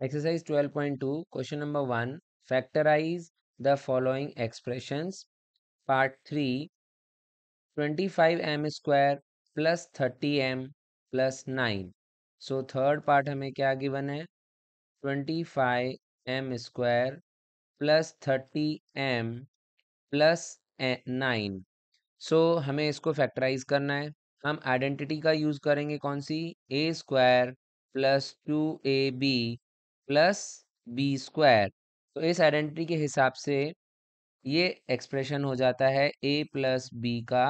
Exercise 12.2 question number one factorize the following expressions part three 25 five m square plus thirty m plus nine so third part हमें क्या given है? 25 five m square plus thirty m plus nine so हमें इसको factorise करना है। हम identity का use करेंगे कौन सी? A square plus two a b plus b square. तो इस आइडेंटिटी के हिसाब से ये एक्सप्रेशन हो जाता है ए प्लस बी का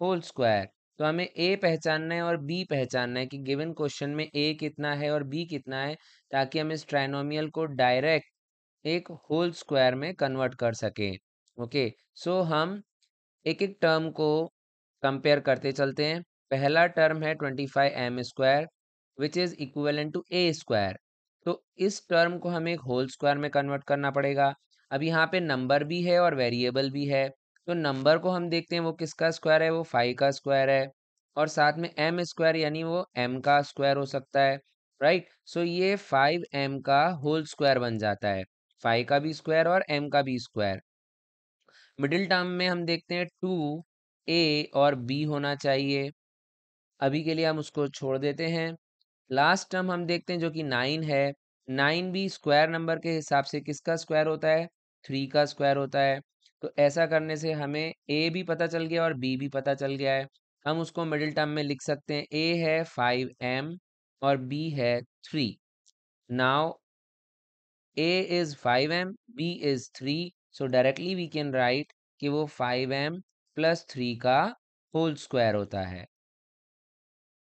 होल स्क्वायर। तो हमें ए पहचानना है और बी पहचानना है कि गिवन क्वेश्चन में ए कितना है और बी कितना है, ताकि हम इस ट्राइनोमियल को डायरेक्ट एक होल स्क्वायर में कन्वर्ट कर सकें। ओके, सो हम एक एक टर्म को कंपेयर करते चलते हैं। पहला टर्म है twenty five m square which is equal to a square तो इस टर्म को हमें एक होल स्क्वायर में कन्वर्ट करना पड़ेगा। अब यहाँ पे नंबर भी है और वेरिएबल भी है। तो नंबर को हम देखते हैं, वो किसका स्क्वायर है? वो फाइव का स्क्वायर है। और साथ में एम स्क्वायर यानी वो एम का स्क्वायर हो सकता है, राइट? सो ये फाइव एम का होल स्क्वायर बन जाता है। फाइव का भी स्क्वायर और एम का भी स्क्वायर। मिडिल टर्म में हम देखते हैं टू ए और बी होना चाहिए। अभी के लिए हम उसको छोड़ देते हैं। लास्ट टर्म हम देखते हैं जो कि नाइन है। नाइन भी स्क्वायर नंबर के हिसाब से किसका स्क्वायर होता है? थ्री का स्क्वायर होता है। तो ऐसा करने से हमें ए भी पता चल गया और बी भी पता चल गया है। हम उसको मिडिल टर्म में लिख सकते हैं। ए है फाइव एम और बी है three now a is five m b is three so directly we can write कि वो फाइव एम प्लस थ्री का होल स्क्वायर होता है।